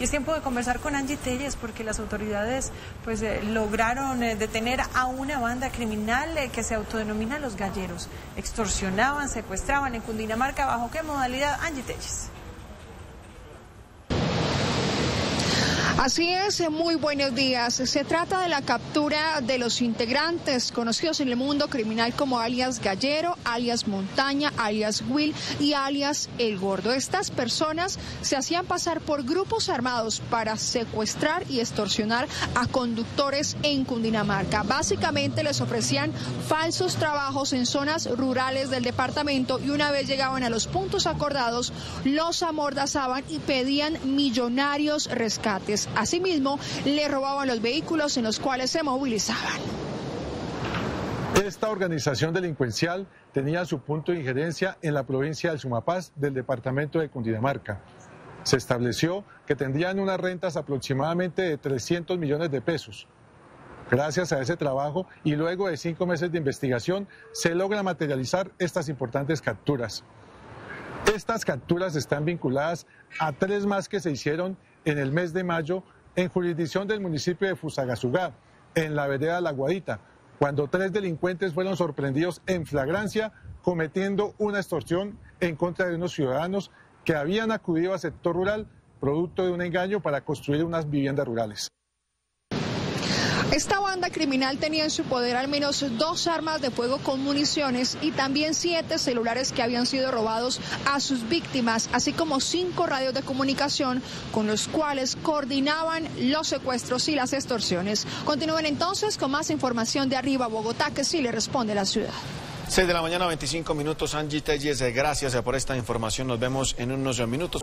Y es tiempo de conversar con Angie Telles porque las autoridades pues eh, lograron eh, detener a una banda criminal eh, que se autodenomina Los Galleros. Extorsionaban, secuestraban en Cundinamarca. ¿Bajo qué modalidad? Angie Telles. Así es, muy buenos días. Se trata de la captura de los integrantes conocidos en el mundo criminal como alias Gallero, alias Montaña, alias Will y alias El Gordo. Estas personas se hacían pasar por grupos armados para secuestrar y extorsionar a conductores en Cundinamarca. Básicamente les ofrecían falsos trabajos en zonas rurales del departamento y una vez llegaban a los puntos acordados, los amordazaban y pedían millonarios rescates. Asimismo, le robaban los vehículos en los cuales se movilizaban. Esta organización delincuencial tenía su punto de injerencia en la provincia del Sumapaz del departamento de Cundinamarca. Se estableció que tendrían unas rentas aproximadamente de 300 millones de pesos. Gracias a ese trabajo y luego de cinco meses de investigación se logra materializar estas importantes capturas. Estas capturas están vinculadas a tres más que se hicieron en el mes de mayo en jurisdicción del municipio de Fusagasugá, en la vereda La Guadita, cuando tres delincuentes fueron sorprendidos en flagrancia cometiendo una extorsión en contra de unos ciudadanos que habían acudido al sector rural producto de un engaño para construir unas viviendas rurales. Esta banda criminal tenía en su poder al menos dos armas de fuego con municiones y también siete celulares que habían sido robados a sus víctimas, así como cinco radios de comunicación con los cuales coordinaban los secuestros y las extorsiones. Continúen entonces con más información de arriba Bogotá, que sí le responde la ciudad. 6 de la mañana, 25 minutos. Angie Telles, gracias por esta información. Nos vemos en unos minutos.